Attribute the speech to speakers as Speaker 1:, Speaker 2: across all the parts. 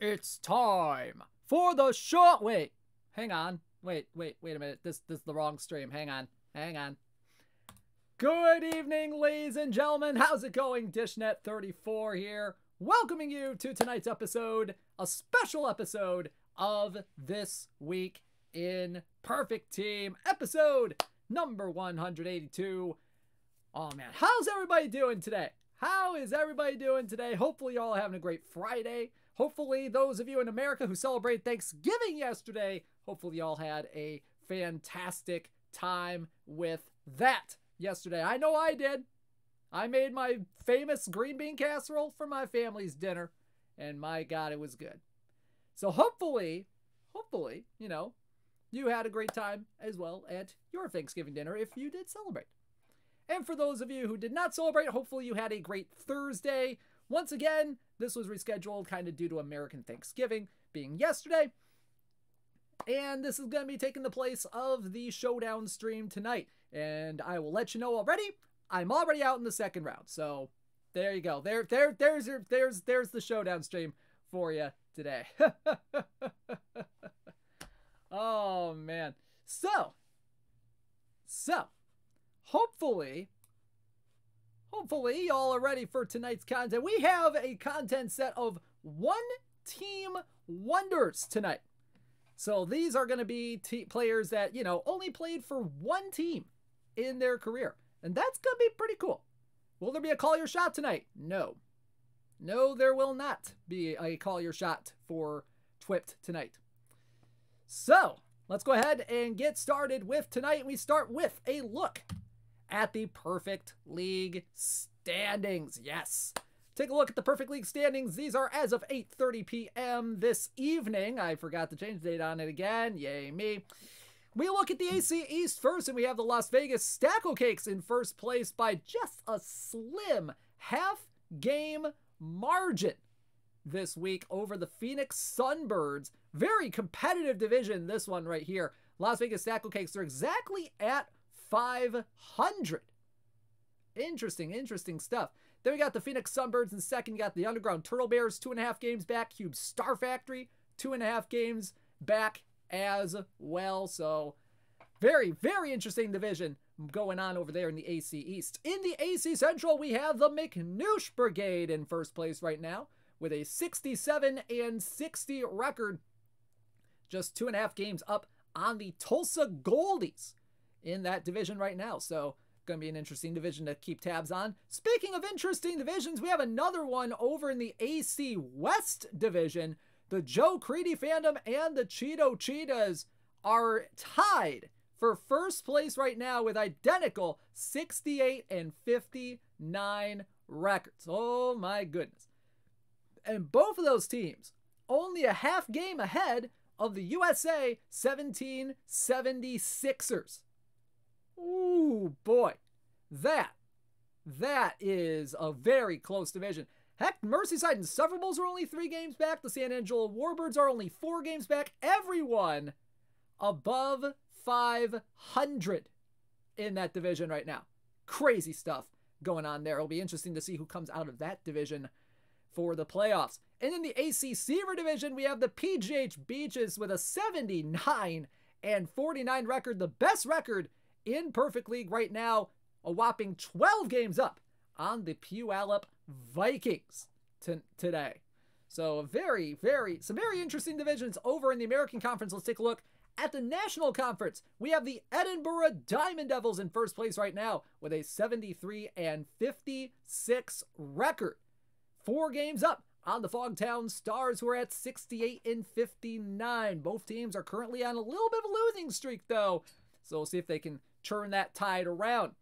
Speaker 1: It's time for the short. Wait, hang on. Wait, wait, wait a minute. This this is the wrong stream. Hang on, hang on. Good evening, ladies and gentlemen. How's it going? Dishnet 34 here, welcoming you to tonight's episode, a special episode of This Week in Perfect Team, episode number 182. Oh man, how's everybody doing today? How is everybody doing today? Hopefully, y'all having a great Friday. Hopefully, those of you in America who celebrate Thanksgiving yesterday, hopefully, y'all had a fantastic time with that yesterday. I know I did. I made my famous green bean casserole for my family's dinner, and my God, it was good. So, hopefully, hopefully, you know, you had a great time as well at your Thanksgiving dinner if you did celebrate. And for those of you who did not celebrate, hopefully you had a great Thursday. Once again, this was rescheduled kind of due to American Thanksgiving being yesterday. And this is going to be taking the place of the showdown stream tonight. And I will let you know already, I'm already out in the second round. So there you go. There, there, there's your, there's, there's the showdown stream for you today. oh man. So, so hopefully, hopefully y'all are ready for tonight's content. We have a content set of one team wonders tonight. So these are going to be players that, you know, only played for one team in their career. And that's going to be pretty cool. Will there be a call your shot tonight? No. No, there will not be a call your shot for Twipped tonight. So, let's go ahead and get started with tonight. We start with a look at the Perfect League standings. Yes. Take a look at the Perfect League standings. These are as of 8:30 p.m. this evening. I forgot to change the date on it again. Yay me. We look at the AC East first, and we have the Las Vegas Stackle Cakes in first place by just a slim half game margin this week over the Phoenix Sunbirds. Very competitive division, this one right here. Las Vegas Stackle Cakes are exactly at 500. Interesting, interesting stuff. Then we got the Phoenix Sunbirds in second. You got the Underground Turtle Bears, two and a half games back. Cube Star Factory, two and a half games back as well. So, very, very interesting division going on over there in the AC East. In the AC Central, we have the McNoosh Brigade in first place right now with a 67 and 60 record. Just two and a half games up on the Tulsa Goldies in that division right now. So, going to be an interesting division to keep tabs on. Speaking of interesting divisions, we have another one over in the AC West division. The Joe Creedy fandom and the Cheeto Cheetahs are tied for first place right now with identical 68 and 59 records. Oh my goodness. And both of those teams only a half game ahead of the USA 1776ers. Ooh, boy. That, that is a very close division. Heck, Merseyside and Sufferables are only three games back. The San Angelo Warbirds are only four games back. Everyone above 500 in that division right now. Crazy stuff going on there. It'll be interesting to see who comes out of that division for the playoffs. And in the AC Seaver division, we have the PGH Beaches with a 79 and 49 record, the best record in Perfect League right now, a whopping 12 games up on the Puyallup Vikings t- today. So very, very, some very interesting divisions over in the American Conference. Let's take a look at the National Conference. We have the Edinburgh Diamond Devils in first place right now with a 73 and 56 record. Four games up on the Fogtown Stars, who are at 68 and 59. Both teams are currently on a little bit of a losing streak, though. So we'll see if they can turn that tide around.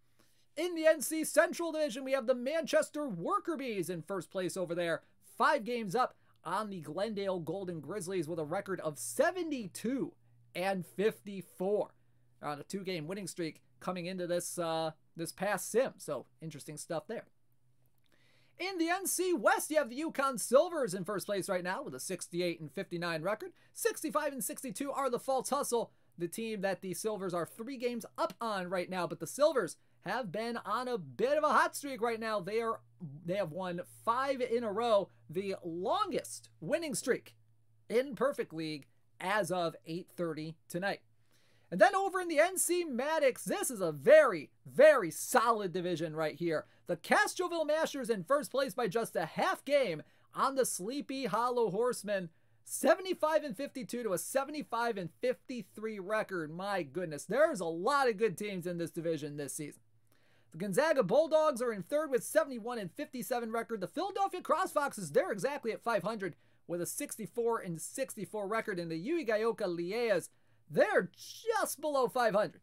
Speaker 1: In the NC Central Division, we have the Manchester Worker Bees in first place over there, five games up on the Glendale Golden Grizzlies with a record of 72 and 54 on a two-game winning streak coming into this uh, this past sim. So interesting stuff there. In the NC West, you have the Yukon Silvers in first place right now with a 68 and 59 record. 65 and 62 are the False Hustle, the team that the Silvers are three games up on right now. But the Silvers have been on a bit of a hot streak right now. They are they have won five in a row, the longest winning streak in Perfect League as of 8:30 tonight. And then over in the NC Maddox, this is a very, very solid division right here. The Castroville Mashers in first place by just a half game on the Sleepy Hollow Horsemen. 75 and 52 to a 75 and 53 record. My goodness, there's a lot of good teams in this division this season. The Gonzaga Bulldogs are in third with 71 and 57 record. The Philadelphia Crossfoxes, they're exactly at 500 with a 64 and 64 record. And the Uigaoka Lias, they're just below 500.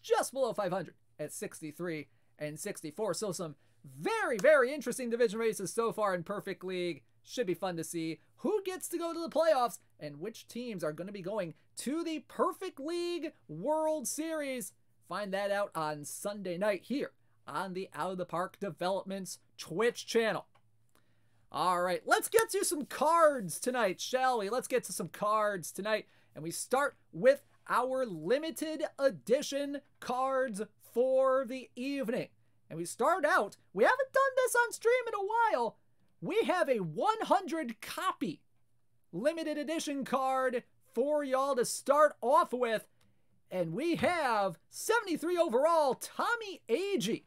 Speaker 1: Just below 500 at 63 and 64. So some very, very interesting division races so far in Perfect League. Should be fun to see who gets to go to the playoffs and which teams are going to be going to the Perfect League World Series. Find that out on Sunday night here on the Out of the Park Developments Twitch channel. All right, let's get to some cards tonight, shall we? Let's get to some cards tonight. And we start with our limited edition cards for the evening. And we start out, we haven't done this on stream in a while. We have a 100 copy limited edition card for y'all to start off with. And we have 73 overall, Tommy Agee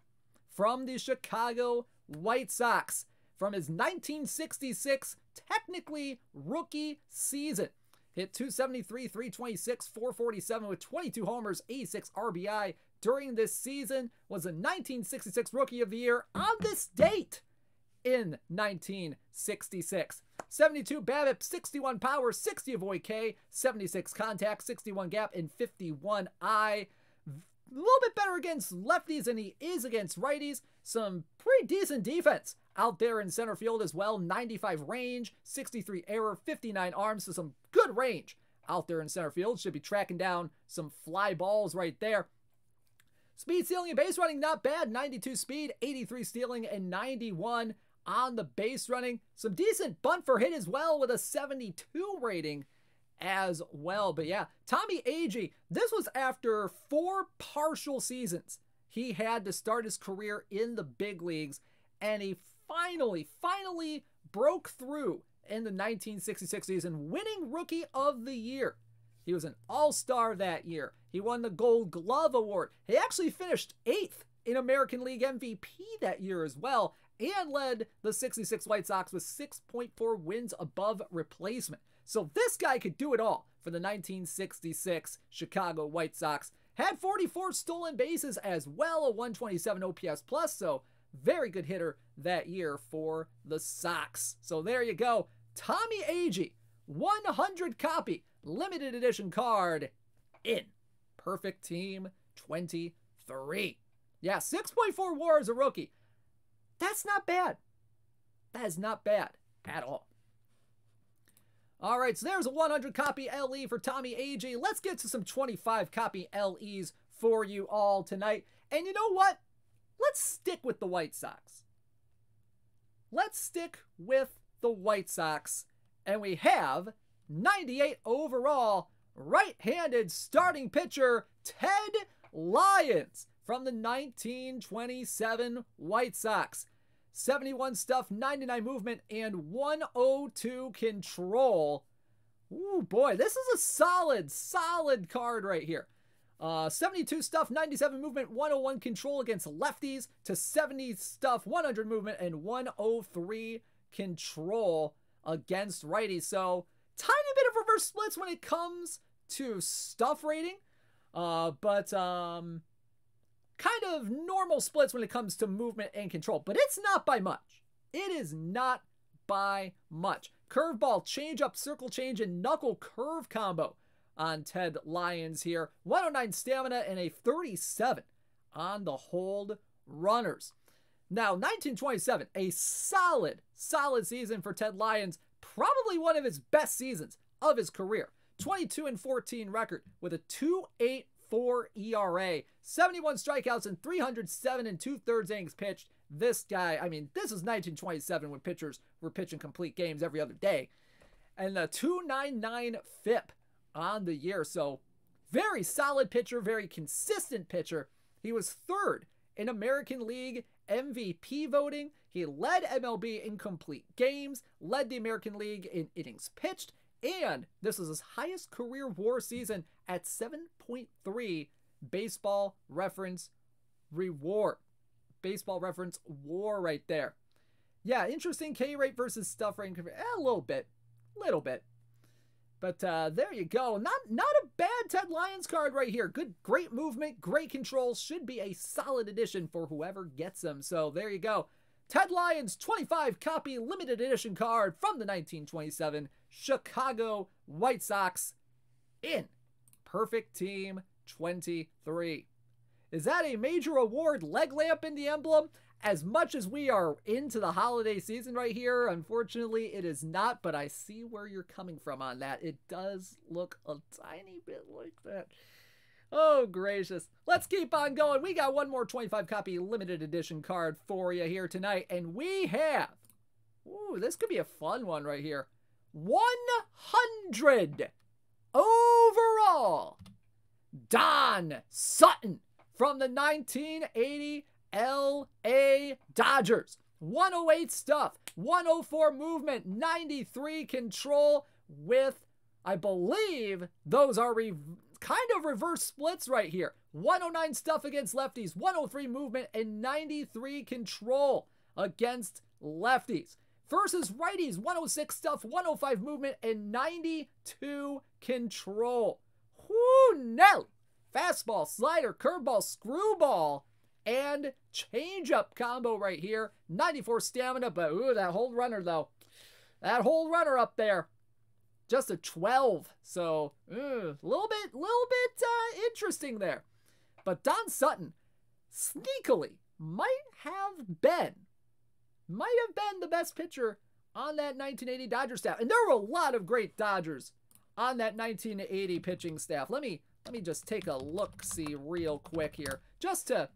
Speaker 1: from the Chicago White Sox from his 1966 technically rookie season. Hit 273, 326, 447 with 22 homers, 86 RBI during this season. Was a 1966 Rookie of the Year on this date in 1966. 72 BABIP, 61 power, 60 avoid K, 76 contact, 61 gap, and 51 I. A little bit better against lefties than he is against righties. Some pretty decent defense out there in center field as well. 95 range, 63 error, 59 arms, so some good range out there in center field. Should be tracking down some fly balls right there. Speed stealing and base running, not bad. 92 speed, 83 stealing, and 91 on the base running. Some decent bunt for hit as well with a 72 rating as well. But yeah, Tommy Agee, this was after four partial seasons. He had to start his career in the big leagues, and he finally, finally broke through in the 1966 season, winning Rookie of the Year. He was an all star that year. He won the Gold Glove Award. He actually finished eighth in American League MVP that year as well, and led the 66 White Sox with 6.4 wins above replacement. So this guy could do it all for the 1966 Chicago White Sox. Had 44 stolen bases as well, a 127 OPS plus, so very good hitter that year for the Sox. So there you go. Tommy Agee, 100 copy limited edition card in Perfect Team 23. Yeah, 6.4 war as a rookie. That's not bad. That is not bad at all. All right, so there's a 100 copy LE for Tommy Agee. Let's get to some 25 copy LEs for you all tonight. And you know what? Let's stick with the White Sox. Let's stick with the White Sox. And we have 98 overall right handed starting pitcher Ted Lyons from the 1927 White Sox. 71 stuff, 99 movement, and 102 control. Ooh, boy, this is a solid, solid card right here. Uh, 72 stuff, 97 movement, 101 control against lefties to 70 stuff, 100 movement, and 103 control against righties. So, tiny bit of reverse splits when it comes to stuff rating. Uh, but um, kind of normal splits when it comes to movement and control, but it's not by much. It is not by much. Curveball, change up, circle change, and knuckle curve combo on Ted Lyons here. 109 stamina and a 37 on the hold runners. Now, 1927, a solid, solid season for Ted Lyons. Probably one of his best seasons of his career. 22 and 14 record with a 2.8 4 ERA, 71 strikeouts, and 307 and two thirds innings pitched. This guy, I mean, this is 1927 when pitchers were pitching complete games every other day. And a 299 FIP on the year. So, very solid pitcher, very consistent pitcher. He was third in American League MVP voting. He led MLB in complete games, led the American League in innings pitched, And this is his highest career war season at 7.3 baseball reference reward. Baseball reference war right there. Yeah, interesting K rate versus stuff rate. Eh, a little bit. Little bit. But uh, there you go. Not not a bad Ted Lyons card right here. Good, great movement, great control. Should be a solid addition for whoever gets them. So there you go. Ted Lyons 25 copy limited edition card from the 1927 Chicago White Sox in Perfect Team 23. Is that a major award leg lamp in the emblem? as much as we are into the holiday season right here, unfortunately, it is not, but I see where you're coming from on that. It does look a tiny bit like that. Oh, gracious. Let's keep on going. We got one more 25 copy limited edition card for you here tonight, and we have. Ooh, this could be a fun one right here. 100 overall. Don Sutton from the 1980 LA Dodgers. 108 stuff, 104 movement, 93 control with, I believe, those are re- kind of reverse splits right here. 109 stuff against lefties, 103 movement, and 93 control against lefties. Versus righties, 106 stuff, 105 movement, and 92 control. Whoo, Nelly! Fastball, slider, curveball, screwball and changeup combo right here. 94 stamina, but ooh, that whole runner though. That whole runner up there. Just a 12. So, a little bit, little bit uh, interesting there. But Don Sutton, sneakily, might have been, might have been the best pitcher on that 1980 Dodger staff. And there were a lot of great Dodgers on that 1980 pitching staff. Let me let me just take a look see real quick here just to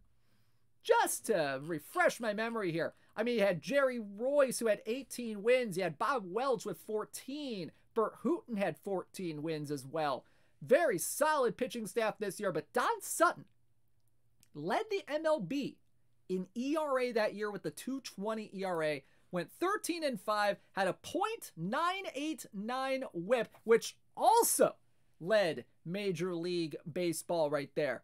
Speaker 1: just to refresh my memory here. I mean, you had Jerry Reuss who had 18 wins. You had Bob Welch with 14. Burt Hooton had 14 wins as well. Very solid pitching staff this year. But Don Sutton led the MLB in ERA that year with the 220 ERA. Went 13 and 5, had a .989 whip, which also led Major League Baseball right there.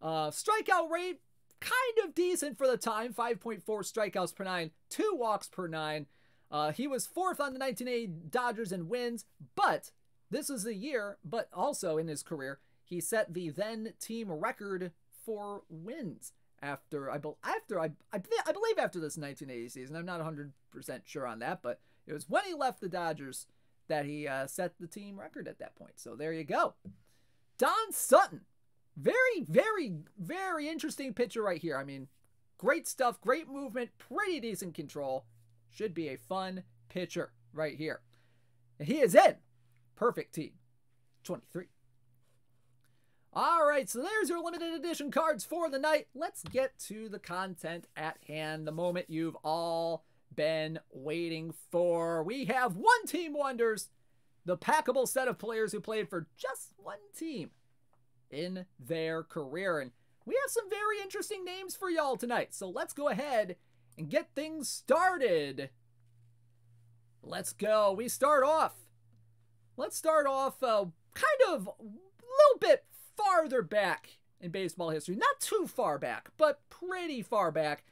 Speaker 1: Uh, strikeout rate kind of decent for the time 5.4 strikeouts per nine, two walks per nine. Uh, he was fourth on the 1980 Dodgers in wins, but this is the year, but also in his career, he set the then team record for wins after I be, after I, I, I believe after this 1980 season. I'm not 100% sure on that, but it was when he left the Dodgers that he uh, set the team record at that point. So there you go. Don Sutton very, very, very interesting pitcher right here. I mean, great stuff, great movement, pretty decent control. Should be a fun pitcher right here. And he is in perfect team 23. All right, so there's your limited edition cards for the night. Let's get to the content at hand, the moment you've all been waiting for. We have one team wonders, the packable set of players who played for just one team in their career. And we have some very interesting names for y'all tonight. So let's go ahead and get things started. Let's go. We start off. Let's start off uh, kind of a little bit farther back in baseball history. Not too far back, but pretty far back.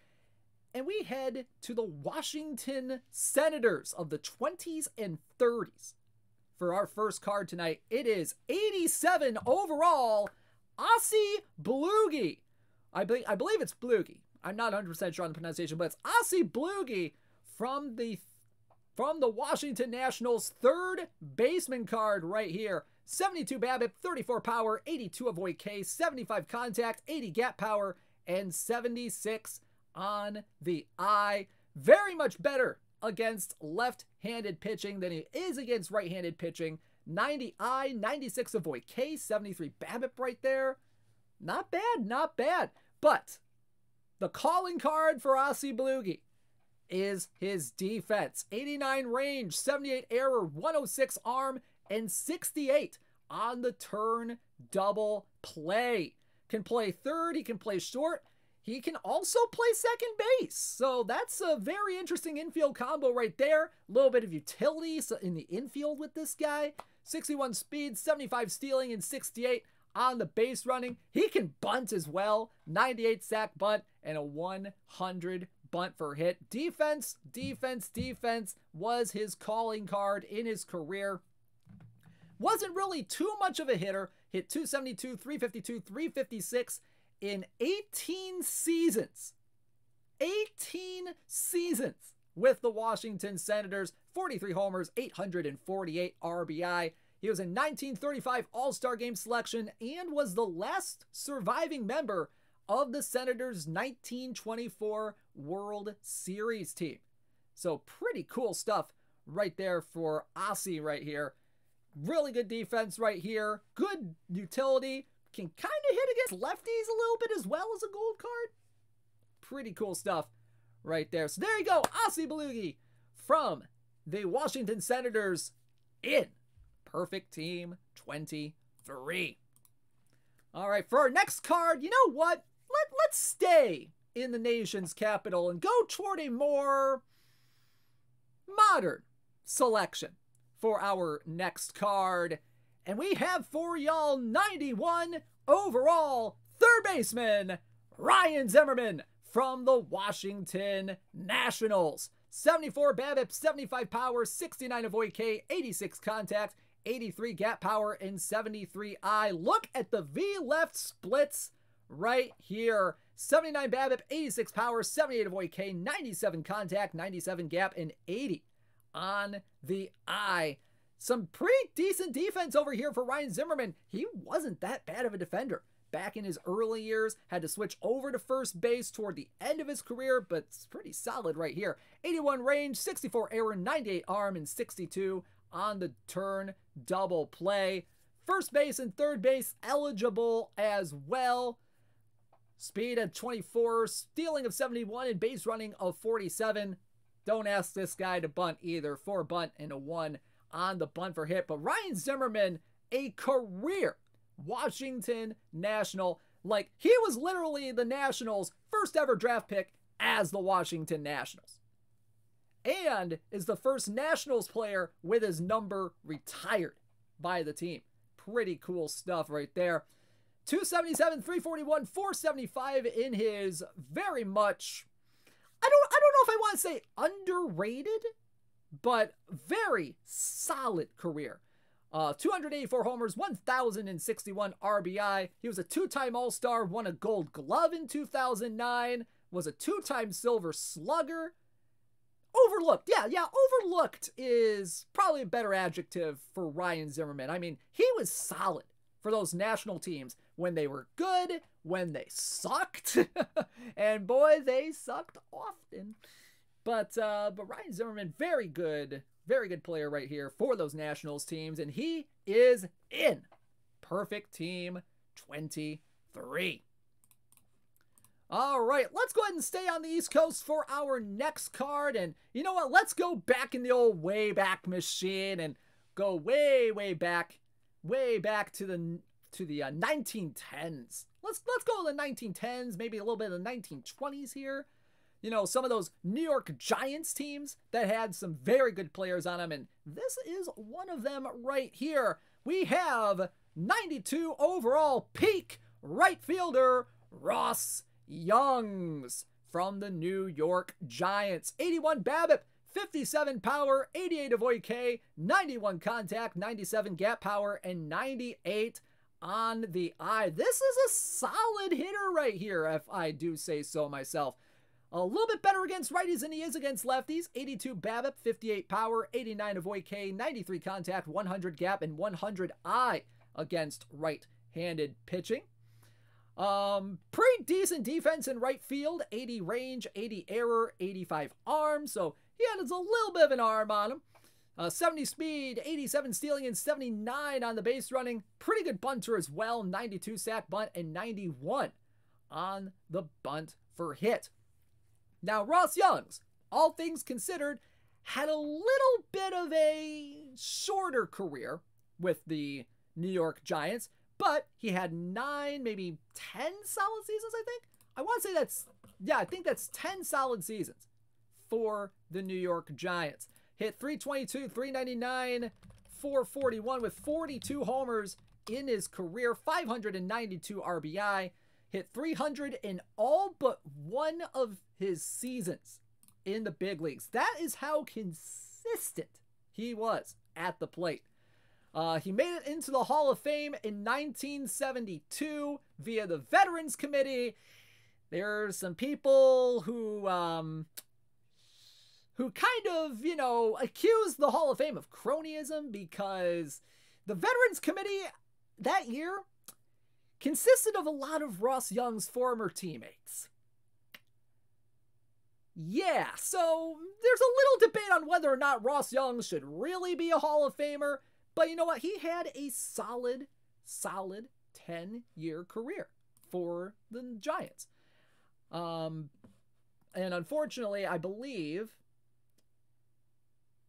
Speaker 1: And we head to the Washington Senators of the 20s and 30s for our first card tonight. It is 87 overall, Ossie Bluege. I, be- I believe it's Bluege. I'm not 100% sure on the pronunciation, but it's Ossie Bluege from the from the Washington Nationals third baseman card right here. 72 BABIP, 34 power, 82 avoid K, 75 contact, 80 gap power, and 76 on the eye. Very much better against left handed pitching than he is against right handed pitching. 90 I, 96 avoid K, 73 BABIP right there. Not bad, not bad. But the calling card for Ossie Bluege is his defense 89 range, 78 error, 106 arm, and 68 on the turn double play. Can play third, he can play short, he can also play second base. So that's a very interesting infield combo right there. A little bit of utility in the infield with this guy. 61 speed, 75 stealing, and 68 on the base running. He can bunt as well. 98 sack bunt and a 100 bunt for hit. Defense, defense, defense was his calling card in his career. Wasn't really too much of a hitter. Hit 272, 352, 356 in 18 seasons. 18 seasons with the Washington Senators. 43 homers, 848 RBI. He was a 1935 All Star Game selection and was the last surviving member of the Senators' 1924 World Series team. So, pretty cool stuff right there for Ossie right here. Really good defense right here. Good utility. Can kind of hit against lefties a little bit as well as a gold card. Pretty cool stuff right there. So there you go. Ossie Bluege from the Washington Senators in Perfect Team 23. All right, for our next card, you know what? Let, let's stay in the nation's capital and go toward a more modern selection for our next card. And we have for y'all 91 overall third baseman Ryan Zimmerman from the Washington Nationals. 74 BABIP, 75 power, 69 avoid K, 86 contact, 83 gap power, and 73 I. Look at the V left splits right here. 79 BABIP, 86 power, 78 avoid K, 97 contact, 97 gap, and 80 on the eye. Some pretty decent defense over here for Ryan Zimmerman. He wasn't that bad of a defender back in his early years, had to switch over to first base toward the end of his career, but it's pretty solid right here. 81 range, 64 error, 98 arm, and 62 on the turn double play. First base and third base eligible as well. Speed at 24, stealing of 71, and base running of 47. Don't ask this guy to bunt either. Four bunt and a one on the bunt for hit. But Ryan Zimmerman, a career Washington National. Like, he was literally the Nationals' first ever draft pick as the Washington Nationals. And is the first Nationals player with his number retired by the team. Pretty cool stuff right there. 277, 341, 475 in his very much I don't I don't know if I want to say underrated, but very solid career. Uh, 284 homers, 1,061 RBI. He was a two time All Star, won a gold glove in 2009, was a two time Silver Slugger. Overlooked, yeah, yeah, overlooked is probably a better adjective for Ryan Zimmerman. I mean, he was solid for those national teams when they were good, when they sucked, and boy, they sucked often. But uh, but Ryan Zimmerman, very good very good player right here for those Nationals teams, and he is in. Perfect team 23. All right, let's go ahead and stay on the East Coast for our next card. And you know what? Let's go back in the old way back machine and go way, way back, way back to the to the uh, 1910s. Let's let's go to the 1910s, maybe a little bit of the 1920s here you know, some of those New York Giants teams that had some very good players on them. And this is one of them right here. We have 92 overall peak right fielder Ross Youngs from the New York Giants. 81 BABIP, 57 power, 88 avoid K, 91 contact, 97 gap power, and 98 on the eye. This is a solid hitter right here, if I do say so myself. A little bit better against righties than he is against lefties. 82 BABIP, 58 power, 89 avoid K, 93 contact, 100 gap, and 100 eye against right-handed pitching. Um, pretty decent defense in right field. 80 range, 80 error, 85 arm. So he had a little bit of an arm on him. Uh, 70 speed, 87 stealing, and 79 on the base running. Pretty good bunter as well. 92 sack bunt and 91 on the bunt for hit. Now, Ross Youngs, all things considered, had a little bit of a shorter career with the New York Giants, but he had nine, maybe 10 solid seasons, I think. I want to say that's, yeah, I think that's 10 solid seasons for the New York Giants. Hit 322, 399, 441 with 42 homers in his career, 592 RBI, hit 300 in all but one of his seasons in the big leagues. That is how consistent he was at the plate. Uh, he made it into the Hall of Fame in 1972 via the Veterans Committee. There are some people who um, who kind of, you know, accused the Hall of Fame of cronyism because the Veterans Committee that year consisted of a lot of Ross Young's former teammates. Yeah, so there's a little debate on whether or not Ross Young should really be a Hall of Famer, but you know what? He had a solid, solid 10 year career for the Giants. Um, and unfortunately, I believe,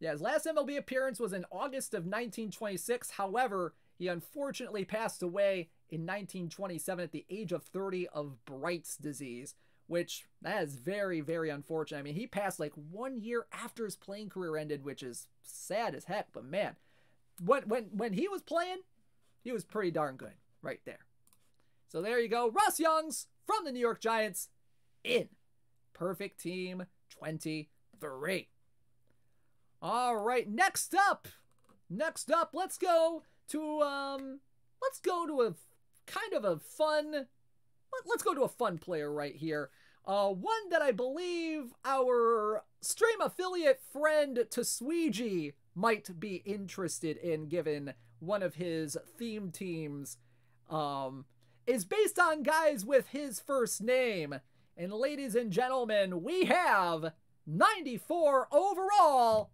Speaker 1: yeah, his last MLB appearance was in August of 1926. However, he unfortunately passed away in 1927 at the age of 30 of Bright's disease, which that is very, very unfortunate. I mean, he passed like one year after his playing career ended, which is sad as heck. But man, when when when he was playing, he was pretty darn good right there. So there you go, Russ Youngs from the New York Giants in perfect team 23. All right, next up, next up, let's go to um, let's go to a kind of a fun. Let's go to a fun player right here. Uh, one that I believe our stream affiliate friend Tasweegi might be interested in, given one of his theme teams um, is based on guys with his first name. And ladies and gentlemen, we have 94 overall,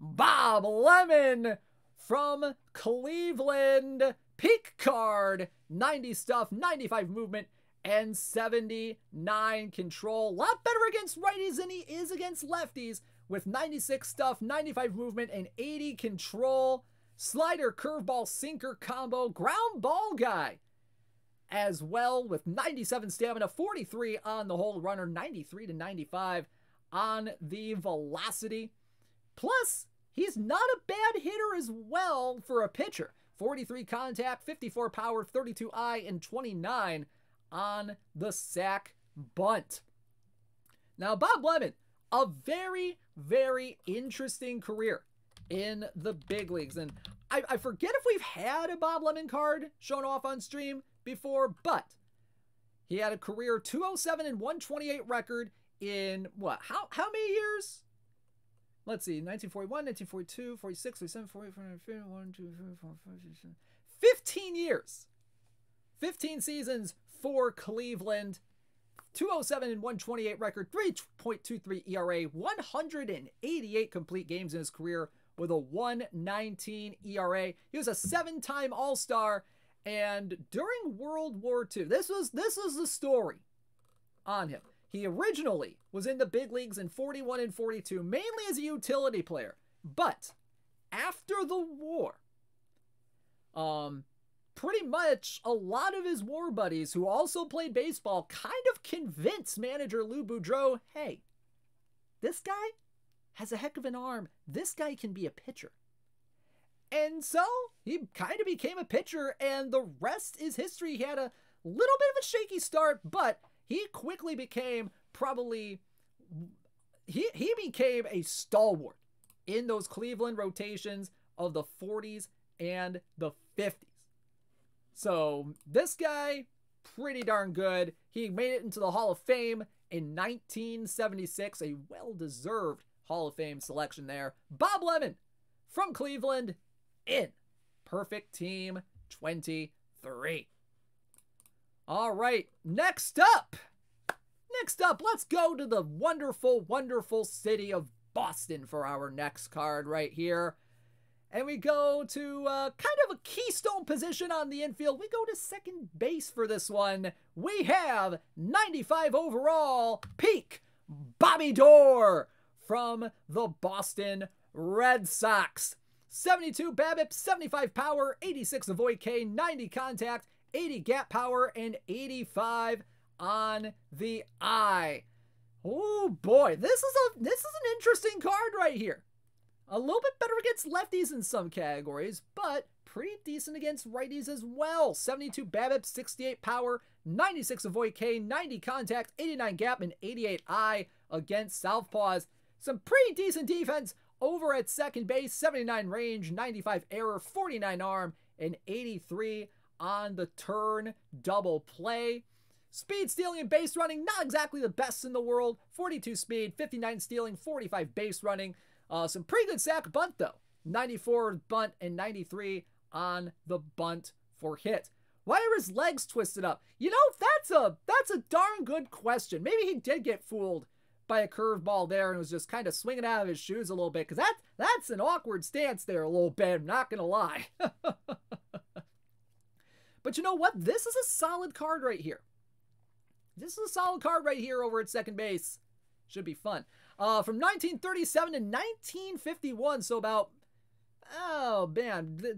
Speaker 1: Bob Lemon from Cleveland. Peak card, 90 stuff, 95 movement, and 79 control. A lot better against righties than he is against lefties with 96 stuff, 95 movement, and 80 control. Slider, curveball, sinker combo, ground ball guy as well with 97 stamina, 43 on the whole runner, 93 to 95 on the velocity. Plus, he's not a bad hitter as well for a pitcher. 43 contact, 54 power, 32 eye, and 29 on the sack bunt. Now, Bob Lemon, a very, very interesting career in the big leagues. And I, I forget if we've had a Bob Lemon card shown off on stream before, but he had a career 207 and 128 record in what? How how many years? Let's see, 1941, 1942, 46, 47, 48, 49, 1, 2, 3, 4, 5, 6, 7. 15 years. 15 seasons for Cleveland. 207 and 128 record, 3.23 ERA, 188 complete games in his career with a 119 ERA. He was a seven-time All-Star and during World War II, this was this was the story on him. He originally was in the big leagues in 41 and 42, mainly as a utility player. But after the war, um, pretty much a lot of his war buddies who also played baseball kind of convinced manager Lou Boudreau, hey, this guy has a heck of an arm. This guy can be a pitcher. And so he kind of became a pitcher, and the rest is history. He had a little bit of a shaky start, but he quickly became probably he he became a stalwart in those Cleveland rotations of the 40s and the 50s. So this guy, pretty darn good. He made it into the Hall of Fame in 1976, a well-deserved Hall of Fame selection there. Bob Lemon from Cleveland in Perfect Team 23. All right, next up. Next up, let's go to the wonderful, wonderful city of Boston for our next card right here. And we go to uh, kind of a keystone position on the infield. We go to second base for this one. We have 95 overall, peak Bobby Doerr from the Boston Red Sox. 72 BABIP, 75 power, 86 avoid K, 90 contact, 80 gap power, and 85 on the eye. Oh boy, this is a this is an interesting card right here. A little bit better against lefties in some categories, but pretty decent against righties as well. 72 BABIP, 68 power, 96 avoid K, 90 contact, 89 gap, and 88 I against Southpaws. Some pretty decent defense over at second base, 79 range, 95 error, 49 arm, and 83 on the turn double play. Speed stealing and base running, not exactly the best in the world. 42 speed, 59 stealing, 45 base running. Uh, some pretty good sack bunt though. 94 bunt and 93 on the bunt for hit. Why are his legs twisted up? You know, that's a that's a darn good question. Maybe he did get fooled by a curveball there and was just kind of swinging out of his shoes a little bit because that that's an awkward stance there a little bit. I'm not gonna lie. but you know what? This is a solid card right here. This is a solid card right here over at second base. Should be fun. Uh, from 1937 to 1951, so about oh man, a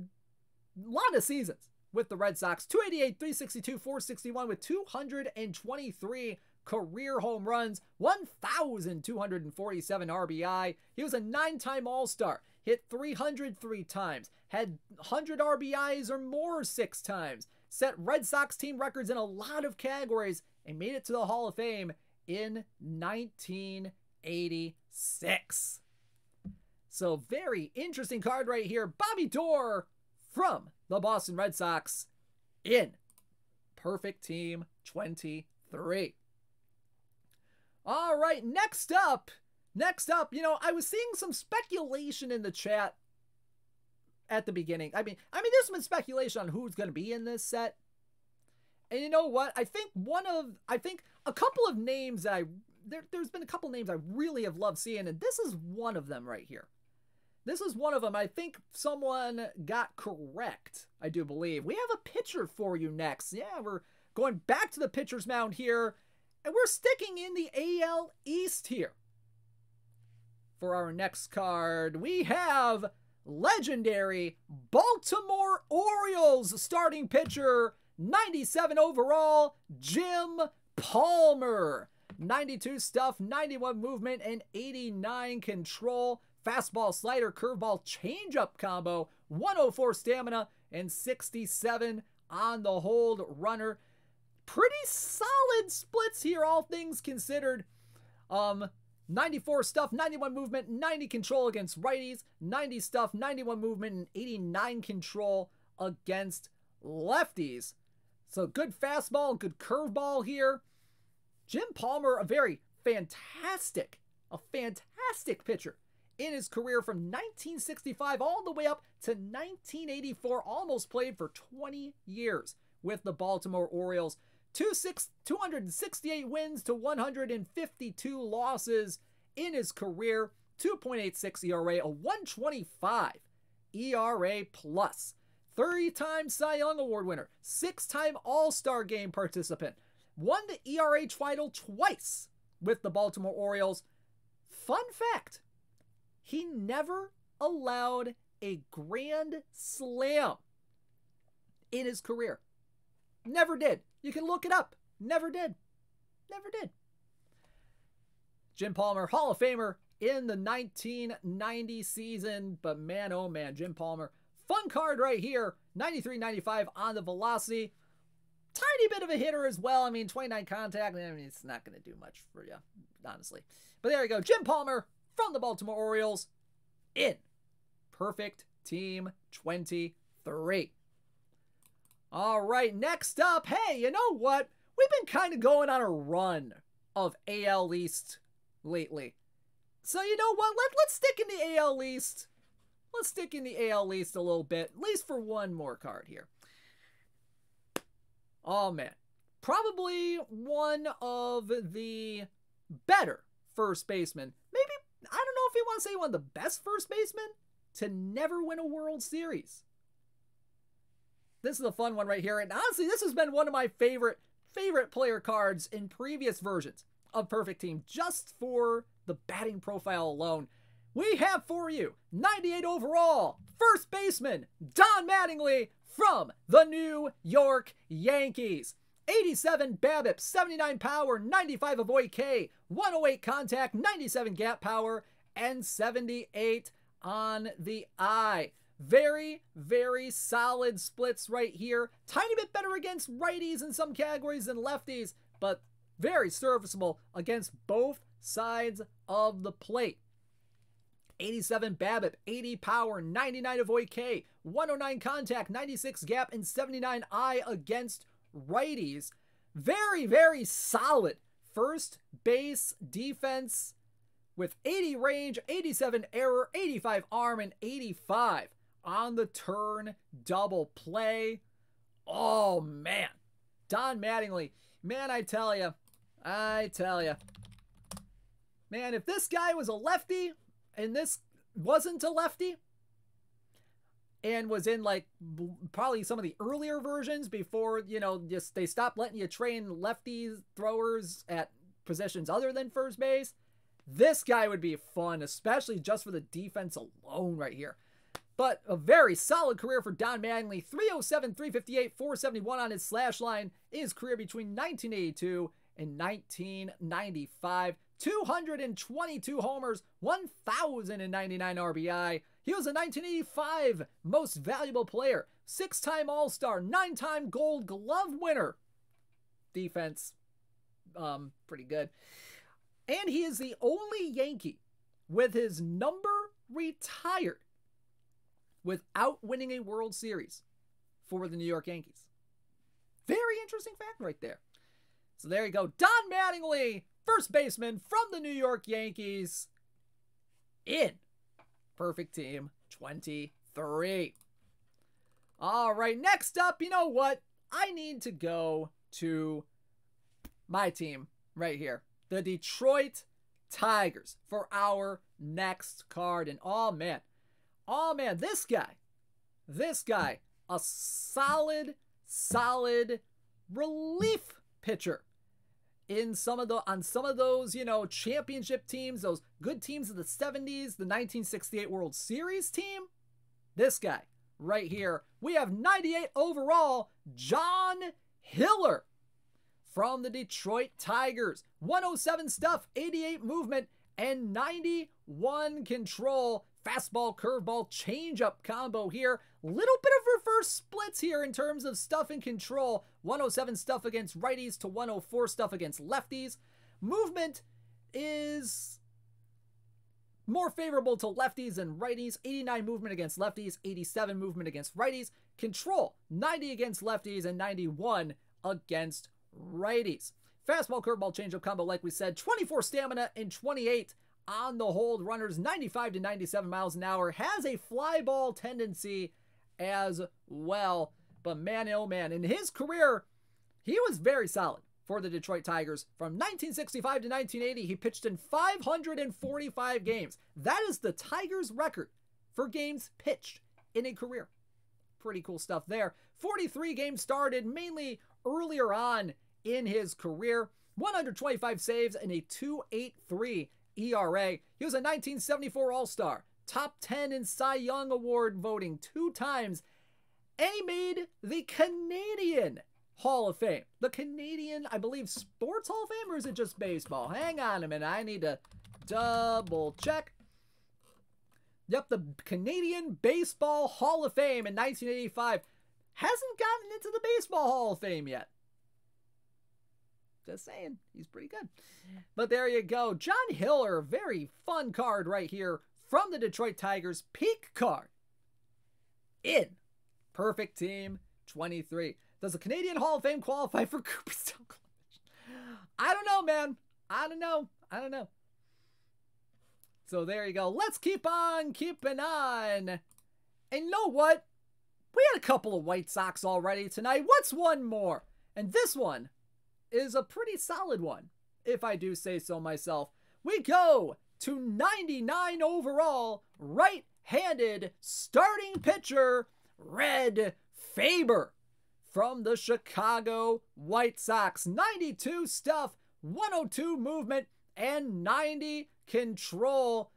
Speaker 1: lot of seasons with the Red Sox. 288, 362, 461 with 223 career home runs, 1,247 RBI. He was a nine time All Star, hit 303 times, had 100 RBIs or more six times, set Red Sox team records in a lot of categories, and made it to the Hall of Fame in 1986. So, very interesting card right here. Bobby Doerr from the Boston Red Sox in Perfect Team 23. All right, next up, next up, you know, I was seeing some speculation in the chat at the beginning. I mean, I mean, there's some speculation on who's going to be in this set. And you know what? I think one of, I think a couple of names that I, there, there's been a couple names I really have loved seeing, and this is one of them right here. This is one of them. I think someone got correct, I do believe. We have a pitcher for you next. Yeah, we're going back to the pitcher's mound here. And we're sticking in the AL East here. For our next card, we have legendary Baltimore Orioles starting pitcher, 97 overall, Jim Palmer. 92 stuff, 91 movement, and 89 control. Fastball, slider, curveball, changeup combo, 104 stamina, and 67 on the hold runner pretty solid splits here, all things considered. Um, 94 stuff, 91 movement, 90 control against righties, 90 stuff, 91 movement, and 89 control against lefties. So good fastball, good curveball here. Jim Palmer, a very fantastic, a fantastic pitcher in his career from 1965 all the way up to 1984, almost played for 20 years with the Baltimore Orioles. Two 268 wins to 152 losses in his career. 2.86 ERA, a 125 ERA plus. 30 time Cy Young Award winner, six time All Star game participant, won the ERA title twice with the Baltimore Orioles. Fun fact he never allowed a grand slam in his career. Never did. You can look it up. Never did. Never did. Jim Palmer, Hall of Famer in the 1990 season. But man, oh man, Jim Palmer. Fun card right here. 93 95 on the velocity. Tiny bit of a hitter as well. I mean, 29 contact. I mean, it's not going to do much for you, honestly. But there you go. Jim Palmer from the Baltimore Orioles in Perfect Team 23. All right, next up, hey, you know what? We've been kind of going on a run of AL East lately. So you know what? Let, let's stick in the AL East. Let's stick in the AL East a little bit, at least for one more card here. Oh man. Probably one of the better first basemen. Maybe, I don't know if you want to say one of the best first basemen to never win a World Series. This is a fun one right here. And honestly, this has been one of my favorite, favorite player cards in previous versions of Perfect Team, just for the batting profile alone. We have for you 98 overall, first baseman, Don Mattingly from the New York Yankees. 87 BABIP, 79 power, 95 avoid K, 108 contact, 97 gap power, and 78 on the eye. Very, very solid splits right here. Tiny bit better against righties in some categories than lefties, but very serviceable against both sides of the plate. 87 BABIP, 80 power, 99 avoid K, 109 contact, 96 gap, and 79 eye against righties. Very, very solid first base defense with 80 range, 87 error, 85 arm, and 85 on the turn double play. Oh man, Don Mattingly, man, I tell you, I tell you, man, if this guy was a lefty and this wasn't a lefty and was in like probably some of the earlier versions before you know just they stopped letting you train lefty throwers at positions other than first base this guy would be fun especially just for the defense alone right here but a very solid career for Don Mattingly. 307, 358, 471 on his slash line. in His career between 1982 and 1995. 222 homers, 1,099 RBI. He was a 1985 most valuable player, six time All Star, nine time Gold Glove winner. Defense, um, pretty good. And he is the only Yankee with his number retired without winning a World Series for the New York Yankees. Very interesting fact right there. So there you go. Don Mattingly, first baseman from the New York Yankees, in Perfect Team 23. All right, next up, you know what? I need to go to my team right here, the Detroit Tigers, for our next card. And oh man, oh man, this guy, this guy, a solid, solid relief pitcher in some of the on some of those you know championship teams those good teams of the 70s the 1968 world series team. This guy right here. We have 98 overall john hiller from the detroit tigers. 107 stuff 88 movement and 91 control fastball, curveball, changeup combo here. Little bit of reverse splits here in terms of stuff and control. 107 stuff against righties to 104 stuff against lefties. Movement is more favorable to lefties than righties. 89 movement against lefties, 87 movement against righties. Control 90 against lefties and 91 against righties. Fastball, curveball, changeup combo, like we said, 24 stamina and 28 on the hold. Runners 95 to 97 miles an hour. Has a fly ball tendency as well. But man, oh man, in his career, he was very solid for the Detroit Tigers. From 1965 to 1980, he pitched in 545 games. That is the Tigers' record for games pitched in a career. Pretty cool stuff there. 43 games started, mainly earlier on in his career. 125 saves and a 283 ERA. He was a 1974 All Star, top 10 in Cy Young Award voting two times, and he made the Canadian Hall of Fame. The Canadian, I believe, Sports Hall of Fame, or is it just baseball? Hang on a minute, I need to double check. Yep, the Canadian Baseball Hall of Fame in 1985 hasn't gotten into the Baseball Hall of Fame yet. Just saying, he's pretty good. But there you go. John Hiller, very fun card right here from the Detroit Tigers. Peak card in Perfect Team 23. Does the Canadian Hall of Fame qualify for Cooperstown I don't know, man. I don't know. I don't know. So there you go. Let's keep on keeping on. And you know what? We had a couple of White Sox already tonight. What's one more? And this one is a pretty solid one, if I do say so myself. We go to 99 overall, right handed starting pitcher, Red Faber from the Chicago White Sox. 92 stuff, 102 movement, and 90 control.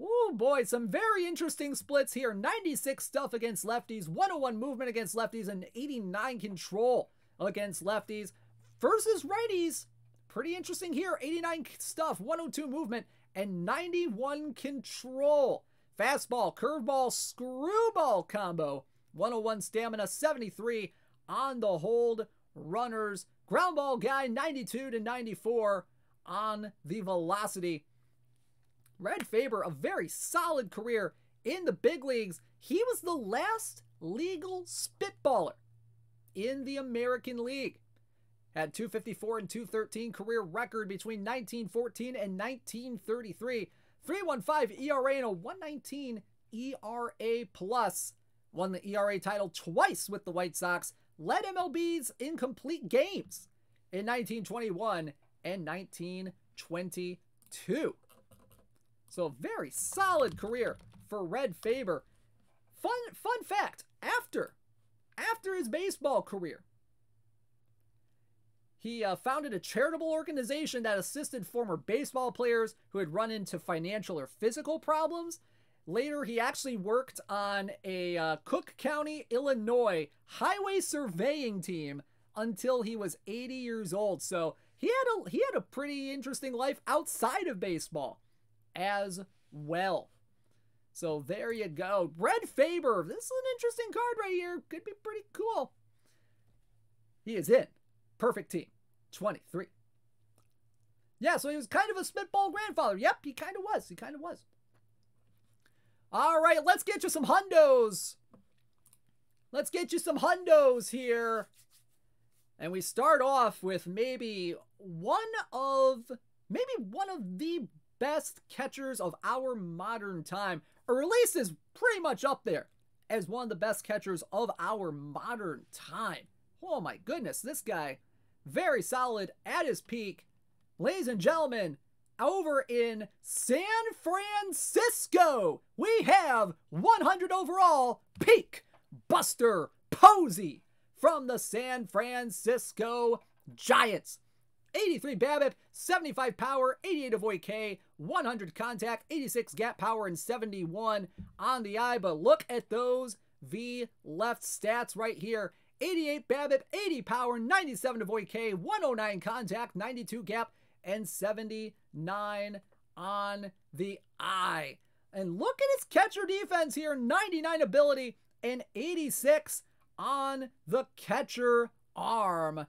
Speaker 1: Oh boy, some very interesting splits here. 96 stuff against lefties, 101 movement against lefties, and 89 control against lefties versus righties. Pretty interesting here. 89 stuff, 102 movement, and 91 control. Fastball, curveball, screwball combo. 101 stamina, 73 on the hold. Runners, ground ball guy, 92 to 94 on the velocity. Red Faber, a very solid career in the big leagues. He was the last legal spitballer in the American League. Had 254 and 213 career record between 1914 and 1933. 315 ERA and a 119 ERA plus. Won the ERA title twice with the White Sox. Led MLB's incomplete games in 1921 and 1922. So a very solid career for Red Faber. Fun fun fact, after after his baseball career, he uh, founded a charitable organization that assisted former baseball players who had run into financial or physical problems. Later, he actually worked on a uh, Cook County, Illinois highway surveying team until he was 80 years old. So he had a he had a pretty interesting life outside of baseball as well. So there you go. Red Faber. This is an interesting card right here. Could be pretty cool. He is in. Perfect team. 23. Yeah, so he was kind of a spitball grandfather. Yep, he kind of was. He kind of was. All right, let's get you some hundos. Let's get you some hundos here. And we start off with maybe one of maybe one of the best catchers of our modern time or at least is pretty much up there as one of the best catchers of our modern time. Oh my goodness, this guy, very solid at his peak. Ladies and gentlemen, over in San Francisco, we have 100 overall peak Buster Posey from the San Francisco Giants. 83 BABIP, 75 power, 88 avoid K, 100 contact, 86 gap power, and 71 on the eye. But look at those V left stats right here. 88 BABIP, 80 power, 97 avoid K, 109 contact, 92 gap, and 79 on the eye. And look at his catcher defense here 99 ability and 86 on the catcher arm.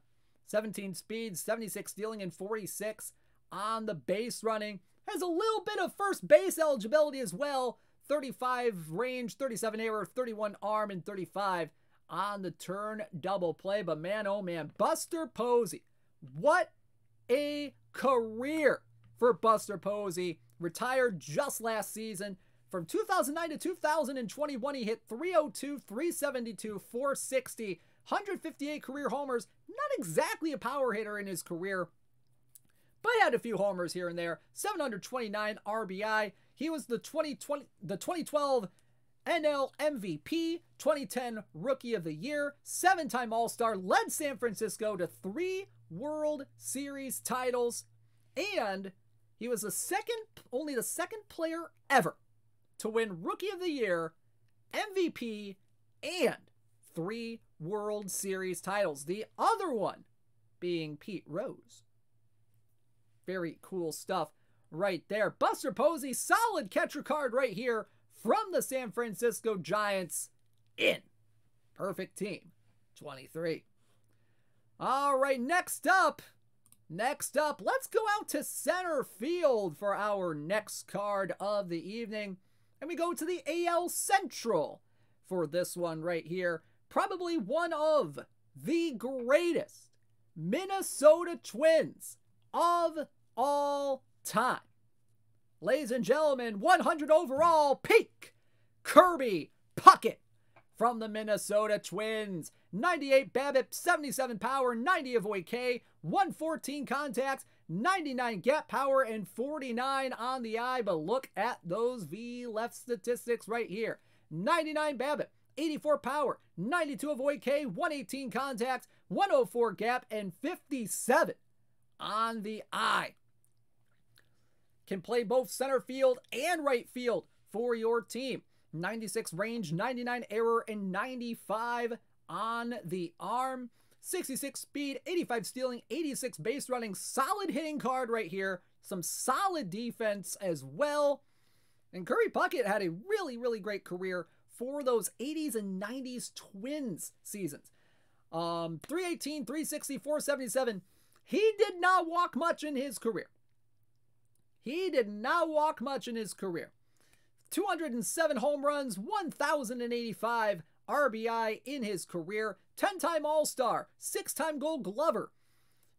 Speaker 1: 17 speed, 76 stealing, and 46 on the base running. Has a little bit of first base eligibility as well. 35 range, 37 error, 31 arm, and 35 on the turn double play. But man, oh man, Buster Posey. What a career for Buster Posey. Retired just last season. From 2009 to 2021, he hit 302, 372, 460, 158 career homers. Not exactly a power hitter in his career, but had a few homers here and there. 729 RBI. He was the 2020 the 2012 NL MVP, 2010 Rookie of the Year, seven-time All-Star, led San Francisco to three World Series titles, and he was the second, only the second player ever to win Rookie of the Year, MVP, and three World Series titles. The other one being Pete Rose. Very cool stuff right there. Buster Posey, solid catcher card right here from the San Francisco Giants in. Perfect team. 23. All right, next up. Next up, let's go out to center field for our next card of the evening. And we go to the AL Central for this one right here probably one of the greatest Minnesota Twins of all time. Ladies and gentlemen, 100 overall peak Kirby Puckett from the Minnesota Twins. 98 BABIP, 77 power, 90 avoid K, 114 contacts, 99 gap power, and 49 on the eye. But look at those V left statistics right here. 99 BABIP, 84 power, 92 avoid K, 118 contacts, 104 gap, and 57 on the eye. Can play both center field and right field for your team. 96 range, 99 error, and 95 on the arm. 66 speed, 85 stealing, 86 base running. Solid hitting card right here. Some solid defense as well. And Kirby Puckett had a really, really great career for those 80s and 90s Twins seasons. Um, 318, 360, 477. He did not walk much in his career. He did not walk much in his career. 207 home runs, 1,085 RBI in his career, 10 time All Star, 6 time Gold Glover.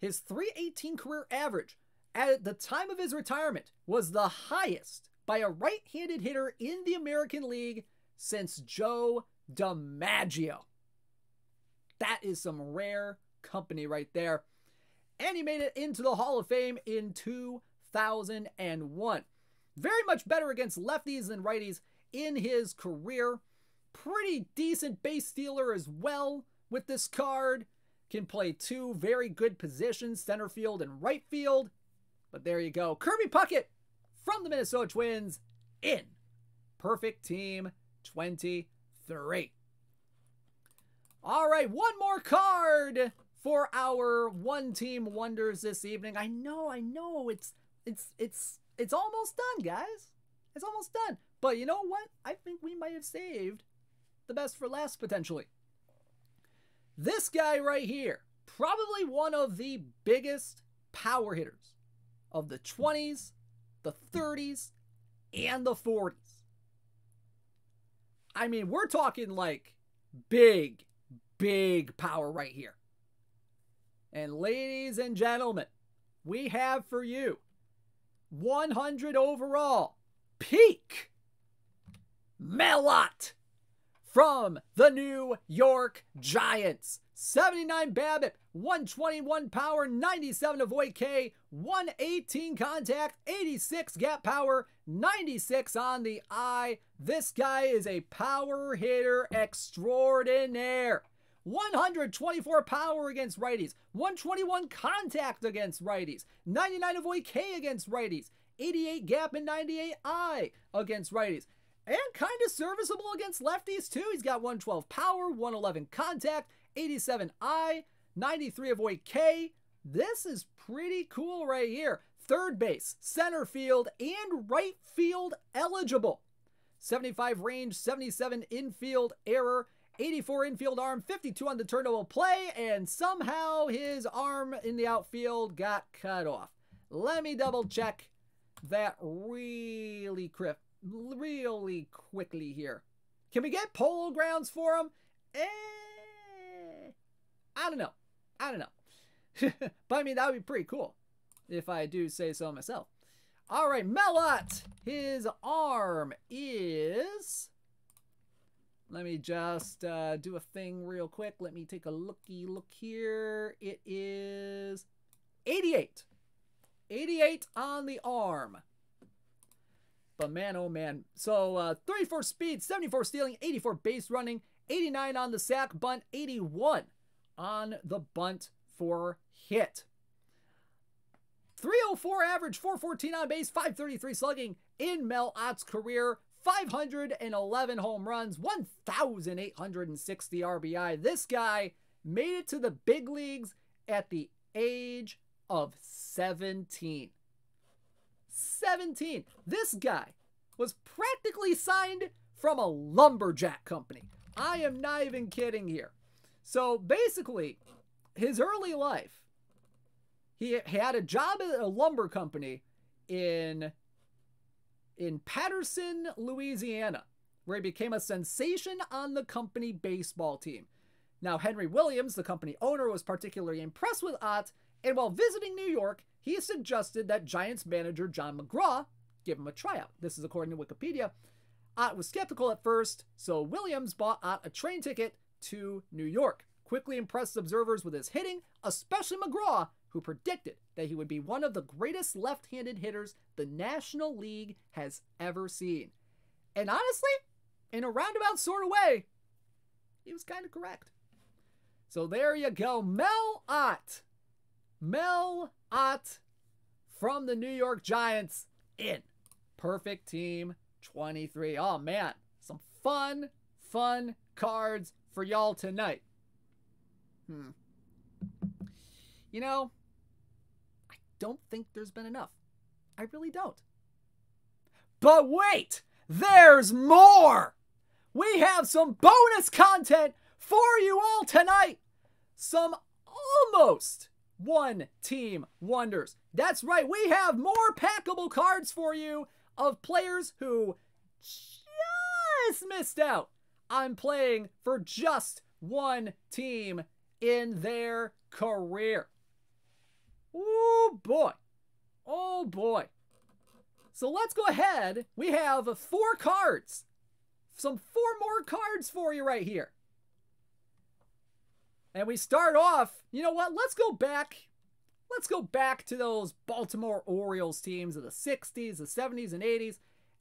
Speaker 1: His 318 career average at the time of his retirement was the highest by a right handed hitter in the American League since Joe DiMaggio. That is some rare company right there. And he made it into the Hall of Fame in 2001. Very much better against lefties than righties in his career. Pretty decent base stealer as well with this card. Can play two very good positions, center field and right field. But there you go. Kirby Puckett from the Minnesota Twins in Perfect Team 23. All right, one more card for our one team wonders this evening. I know, I know it's it's it's it's almost done, guys. It's almost done. But you know what? I think we might have saved the best for last potentially. This guy right here, probably one of the biggest power hitters of the 20s, the 30s, and the 40s. I mean, we're talking like big, big power right here. And ladies and gentlemen, we have for you 100 overall peak Mel Ott from the New York Giants. 79 BABIP, 121 power, 97 avoid K, 118 contact, 86 gap power, 96 on the eye. This guy is a power hitter extraordinaire. 124 power against righties, 121 contact against righties, 99 avoid K against righties, 88 gap and 98 I against righties. And kind of serviceable against lefties too. He's got 112 power, 111 contact, 87 I, 93 avoid K. This is pretty cool right here. Third base, center field, and right field eligible. 75 range, 77 infield error, 84 infield arm, 52 on the turnover play, and somehow his arm in the outfield got cut off. Let me double check that really really quickly here. Can we get polo grounds for him? Eh, I don't know. I don't know. but I mean, that would be pretty cool if I do say so myself. All right, Mel Ott. His arm is. Let me just uh, do a thing real quick. Let me take a looky look here. It is 88. 88 on the arm. But man, oh man. So uh, 34 speed, 74 stealing, 84 base running, 89 on the sack bunt, 81 on the bunt for hit. 304 average, 414 on base, 533 slugging in Mel Ott's career. 511 home runs, 1,860 RBI. This guy made it to the big leagues at the age of 17. 17. This guy was practically signed from a lumberjack company. I am not even kidding here. So basically, his early life, he had a job at a lumber company in in Patterson, Louisiana, where he became a sensation on the company baseball team. Now, Henry Williams, the company owner, was particularly impressed with Ott, and while visiting New York, he suggested that Giants manager John McGraw give him a tryout. This is according to Wikipedia. Ott was skeptical at first, so Williams bought Ott a train ticket to New York. Quickly impressed observers with his hitting, especially McGraw, who predicted that he would be one of the greatest left handed hitters the National League has ever seen. And honestly, in a roundabout sort of way, he was kind of correct. So there you go. Mel Ott. Mel Ott from the New York Giants in Perfect Team 23. Oh man, some fun, fun cards for y'all tonight. Hmm. You know, don't think there's been enough. I really don't. But wait, there's more! We have some bonus content for you all tonight. Some almost one team wonders. That's right, we have more packable cards for you of players who just missed out on playing for just one team in their career. Oh boy. Oh boy. So let's go ahead. We have four cards. Some four more cards for you right here. And we start off, you know what? Let's go back. Let's go back to those Baltimore Orioles teams of the 60s, the 70s, and 80s.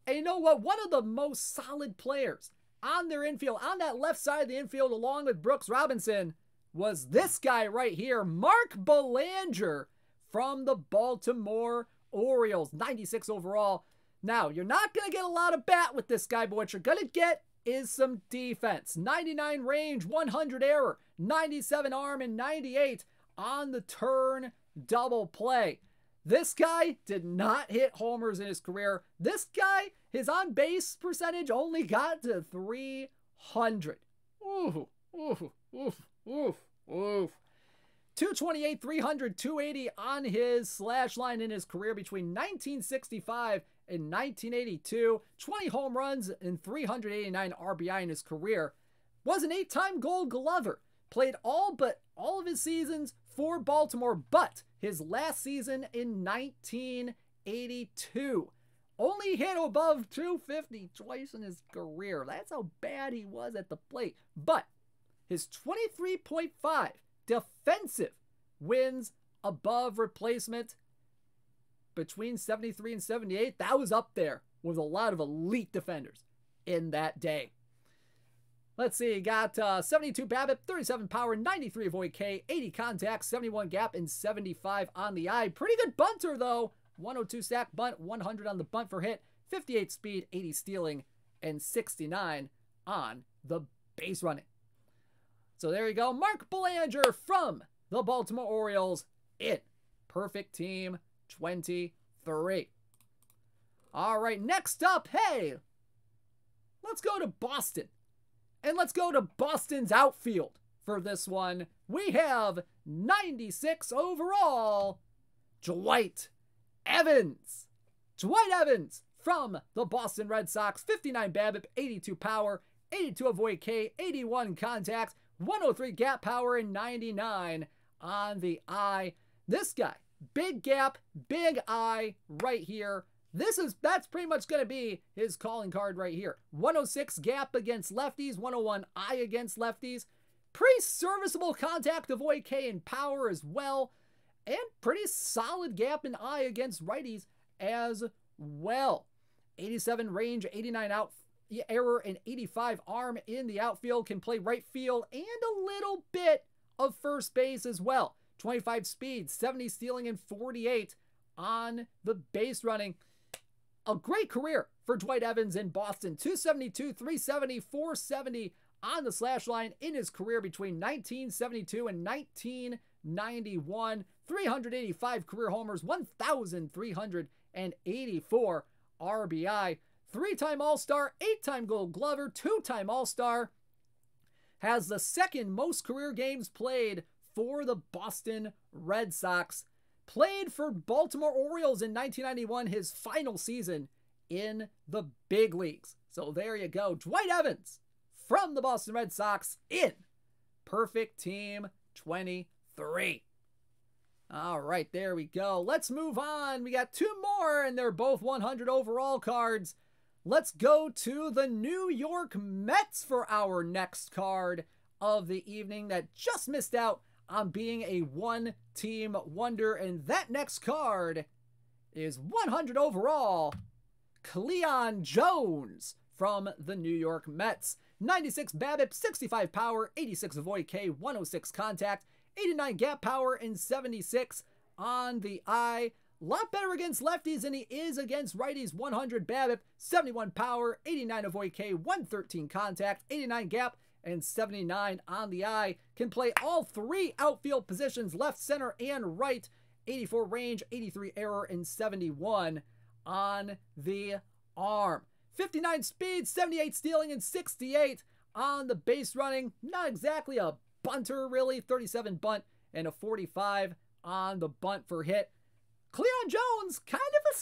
Speaker 1: And you know what? One of the most solid players on their infield, on that left side of the infield, along with Brooks Robinson, was this guy right here, Mark Belanger from the Baltimore Orioles. 96 overall. Now, you're not going to get a lot of bat with this guy, but what you're going to get is some defense. 99 range, 100 error, 97 arm, and 98 on the turn double play. This guy did not hit homers in his career. This guy, his on base percentage only got to 300. Ooh, ooh. 228, 300, 280 on his slash line in his career between 1965 and 1982. 20 home runs and 389 RBI in his career. Was an eight time gold glover. Played all but all of his seasons for Baltimore, but his last season in 1982. Only hit above 250 twice in his career. That's how bad he was at the plate. But his 23.5 defensive wins above replacement between 73 and 78, that was up there with a lot of elite defenders in that day. Let's see, got uh, 72 BABIP, 37 power, 93 avoid K, 80 contact, 71 gap, and 75 on the eye. Pretty good bunter, though. 102 sack bunt, 100 on the bunt for hit, 58 speed, 80 stealing, and 69 on the base running. So there you go. Mark Belanger from the Baltimore Orioles in perfect team 23. All right, next up, hey, let's go to Boston. And let's go to Boston's outfield for this one. We have 96 overall, Dwight Evans. Dwight Evans from the Boston Red Sox, 59 BABIP, 82 power, 82 avoid K, 81 contacts, 103 gap power, and 99 on the eye. This guy, big gap, big eye right here. This is that's pretty much going to be his calling card right here. 106 gap against lefties, 101 eye against lefties. Pretty serviceable contact avoid K and power as well. And pretty solid gap and eye against righties as well. 87 range, 89 out error, and 85 arm in the outfield. Can play right field and a little bit of first base as well. 25 speed, 70 stealing, and 48 on the base running a great career for Dwight Evans in Boston. 272, 370, 470 on the slash line in his career between 1972 and 1991. 385 career homers, 1,384 RBI. Three time All Star, eight time Gold Glover, two time All Star. Has the second most career games played for the Boston Red Sox played for Baltimore Orioles in 1991, his final season in the big leagues. So there you go. Dwight Evans from the Boston Red Sox in Perfect Team 23. All right, there we go. Let's move on. We got two more, and they're both 100 overall cards. Let's go to the New York Mets for our next card of the evening that just missed out on being a one team wonder. And that next card is 100 overall, Cleon Jones from the New York Mets. 96 BABIP, 65 power, 86 avoid K, 106 contact, 89 gap power, and 76 on the eye. Lot better against lefties than he is against righties. 100 BABIP, 71 power, 89 avoid K, 113 contact, 89 gap, and 79 on the eye. Can play all three outfield positions, left, center, and right. 84 range, 83 error, and 71 on the arm. 59 speed, 78 stealing, and 68 on the base running. Not exactly a bunter, really. 37 bunt and a 45 on the bunt for hit. Cleon Jones, kind of a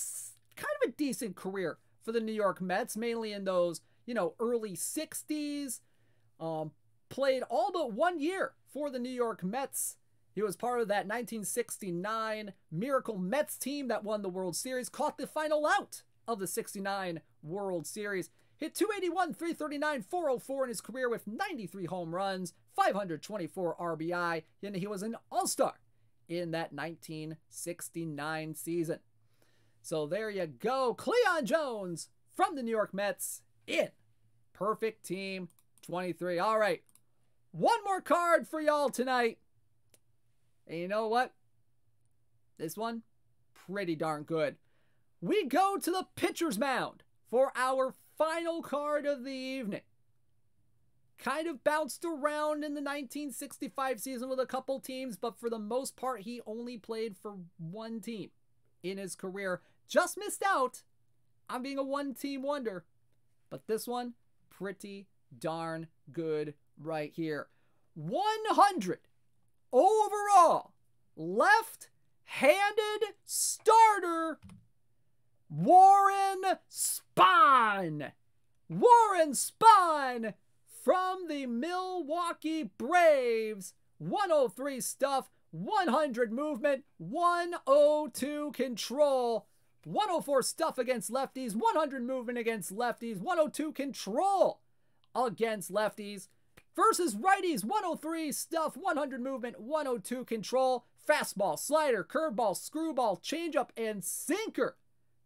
Speaker 1: kind of a decent career for the New York Mets, mainly in those you know early 60s. Um, played all but one year for the New York Mets. He was part of that 1969 Miracle Mets team that won the World Series, caught the final out of the 69 World Series. Hit 281, 339, 404 in his career with 93 home runs, 524 RBI, and he was an All Star in that 1969 season. So there you go. Cleon Jones from the New York Mets in perfect team 23. All right. One more card for y'all tonight. And you know what? This one, pretty darn good. We go to the pitcher's mound for our final card of the evening. Kind of bounced around in the 1965 season with a couple teams, but for the most part, he only played for one team in his career. Just missed out on being a one team wonder. But this one, pretty darn good right here. 100 overall left handed starter Warren Spahn. Warren Spahn from the Milwaukee Braves. 103 stuff, 100 movement, 102 control. 104 stuff against lefties, 100 movement against lefties, 102 control against lefties versus righties 103 stuff 100 movement 102 control fastball slider curveball screwball changeup and sinker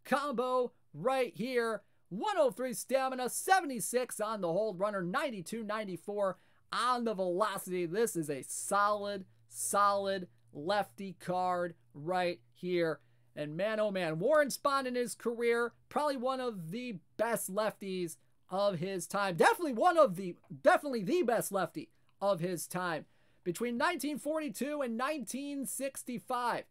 Speaker 1: combo right here 103 stamina 76 on the hold runner 92 94 on the velocity this is a solid solid lefty card right here and man oh man warren spahn in his career probably one of the best lefties of his time. Definitely one of the, definitely the best lefty of his time. Between 1942 and 1965,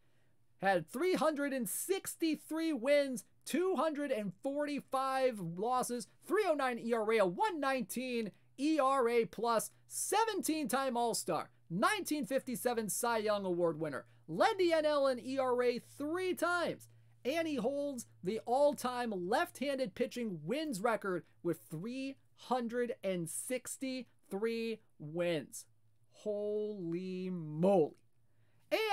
Speaker 1: had 363 wins, 245 losses, 309 ERA, a 119 ERA plus, 17 time All Star, 1957 Cy Young Award winner, led the NL in ERA three times, and he holds the all time left handed pitching wins record with 363 wins. Holy moly.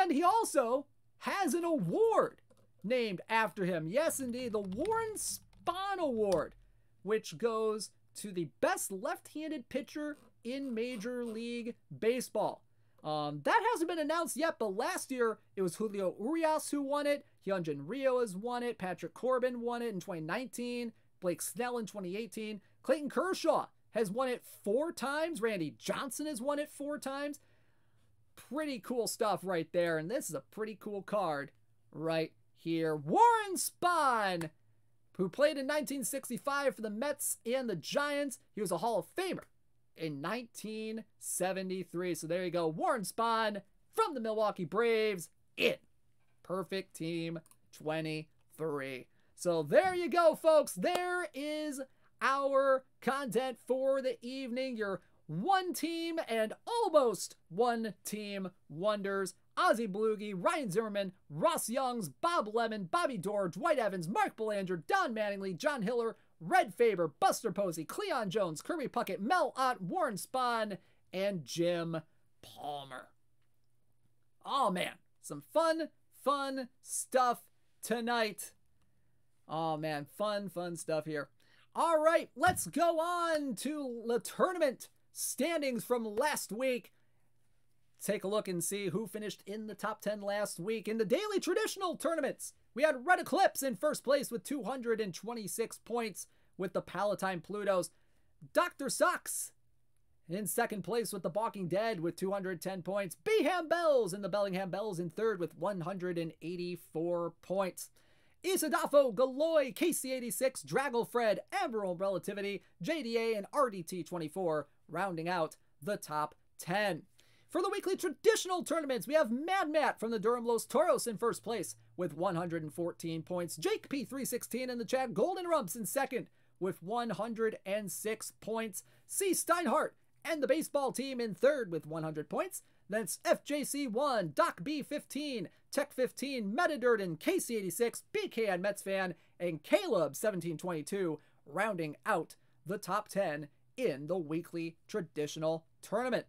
Speaker 1: And he also has an award named after him. Yes, indeed, the Warren Spahn Award, which goes to the best left handed pitcher in Major League Baseball. Um, that hasn't been announced yet, but last year it was Julio Urias who won it. Hyunjin Ryu has won it. Patrick Corbin won it in 2019. Blake Snell in 2018. Clayton Kershaw has won it four times. Randy Johnson has won it four times. Pretty cool stuff right there. And this is a pretty cool card right here. Warren Spahn, who played in 1965 for the Mets and the Giants. He was a Hall of Famer in 1973. So there you go. Warren Spahn from the Milwaukee Braves in Perfect Team 23. So there you go, folks. There is our content for the evening. Your one team and almost one team wonders. Ossie Bluege, Ryan Zimmerman, Ross Youngs, Bob Lemon, Bobby Doerr, Dwight Evans, Mark Belanger, Don Mattingly, John Hiller, Red Faber, Buster Posey, Cleon Jones, Kirby Puckett, Mel Ott, Warren Spahn, and Jim Palmer. Oh man, some fun, fun stuff tonight. Oh man, fun, fun stuff here. All right, let's go on to the tournament standings from last week. Take a look and see who finished in the top 10 last week in the daily traditional tournaments. We had Red Eclipse in first place with 226 points with the Palatine Plutos. Dr. Sucks in second place with the Balking Dead with 210 points. Beham Bells and the Bellingham Bells in third with 184 points. Isadafo, Galoy, KC86, Dragglefred, Emerald Relativity, JDA, and RDT24 rounding out the top 10. For the weekly traditional tournaments, we have Mad Matt from the Durham Los Toros in first place with 114 points. Jake P316 in the chat. Golden Rumps in second with 106 points. C. Steinhardt and the baseball team in third with 100 points. That's FJC1, Doc B15, Tech 15, Metadurden, KC86, BKN Mets fan, and Caleb1722 rounding out the top 10 in the weekly traditional tournament.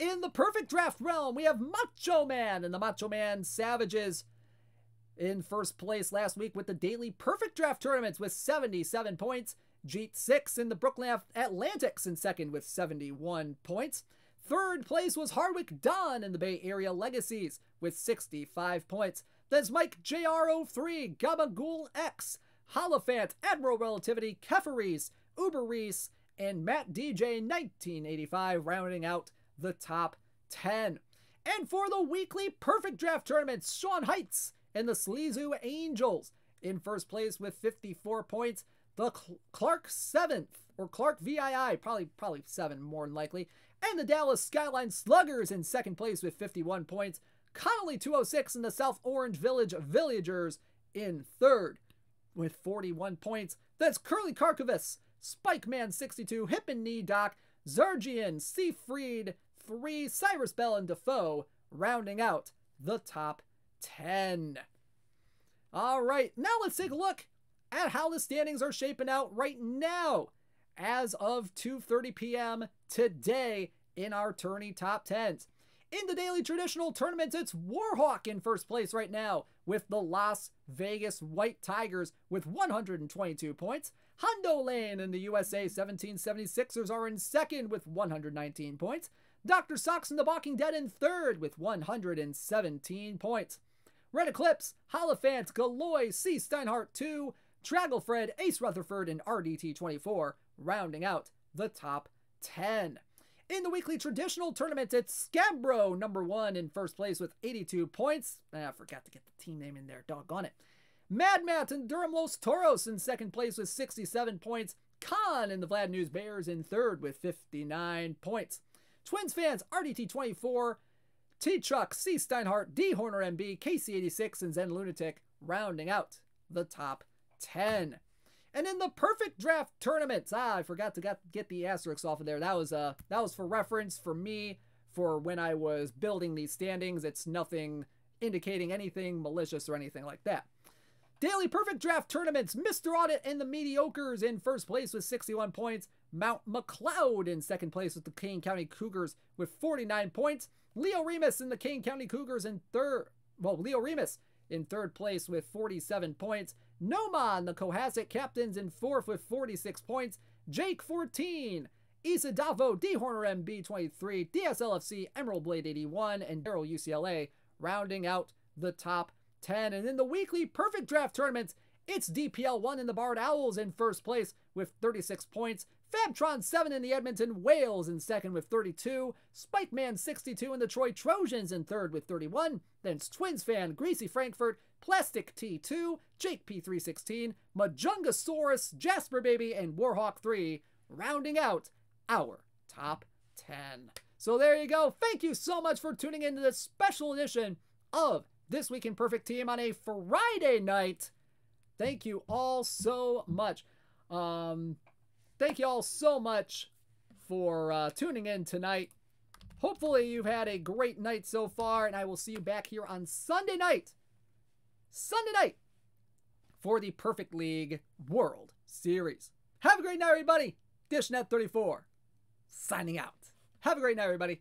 Speaker 1: In the perfect draft realm, we have Macho Man and the Macho Man Savages in first place last week with the daily perfect draft tournaments with 77 points. Jeet 6 in the Brooklyn Atlantics in second with 71 points. Third place was Hardwick Don in the Bay Area Legacies with 65 points. There's Mike JR03, Gabagool X, Holophant, Admiral Relativity, Keferis, Uber Reese, and Matt DJ 1985 rounding out the top 10. And for the weekly perfect draft tournament, Sean Heights and the Sleazu Angels in first place with 54 points. The Clark 7th, or Clark VII, probably probably 7 more than likely, and the Dallas Skyline Sluggers in second place with 51 points. Connolly 206 and the South Orange Village Villagers in third with 41 points. That's Curly Karkovas, Spike Man 62, Hip and Knee Doc, Zargian, Seafried 3, Cyrus Bell, and Defoe rounding out the top 10. All right, now let's take a look at how the standings are shaping out right now as of 2:30 p.m. today in our tourney top 10s. In the daily traditional tournaments, it's Warhawk in first place right now with the Las Vegas White Tigers with 122 points. Hondo Lane and the USA 1776ers are in second with 119 points. Dr. Sox and the Walking Dead in third with 117 points. Red Eclipse, Holophant, Galoy, C. Steinhardt 2, Tragglefred, Ace Rutherford, and RDT24 rounding out the top 10. In the weekly traditional tournament, it's Scabro, number one, in first place with 82 points. Ah, I forgot to get the team name in there, doggone it. Mad Matt and Durham Los Toros in second place with 67 points. Khan and the Vlad News Bears in third with 59 points. Twins fans, RDT24, T Chuck, C Steinhardt, D Horner MB, KC86, and Zen Lunatic rounding out the top 10. And in the perfect draft tournaments, ah, I forgot to get, get the asterisks off of there. That was uh that was for reference for me for when I was building these standings. It's nothing indicating anything malicious or anything like that. Daily Perfect Draft Tournaments, Mr. Audit and the Mediocres in first place with 61 points. Mount McLeod in second place with the Kane County Cougars with 49 points. Leo Remus in the Kane County Cougars in third. Well, Leo Remus in third place with 47 points. Noman, the Cohasset Captains in fourth with 46 points. Jake 14. Isa Davo, D Horner MB 23, DSLFC Emerald Blade 81, and Daryl UCLA rounding out the top 10. And in the weekly perfect draft tournaments, it's DPL 1 in the Barred Owls in first place with 36 points. Fabtron 7 in the Edmonton Whales in second with 32. Spike Man 62 in the Troy Trojans in third with 31. Then Twins fan Greasy Frankfurt, Plastic T2, Jake P316, Majungasaurus, Jasper Baby, and Warhawk 3 rounding out our top 10. So there you go. Thank you so much for tuning into this special edition of This Week in Perfect Team on a Friday night. Thank you all so much. Um, thank you all so much for uh, tuning in tonight. Hopefully, you've had a great night so far, and I will see you back here on Sunday night. Sunday night for the Perfect League World Series. Have a great night, everybody. DishNet34 signing out. Have a great night, everybody.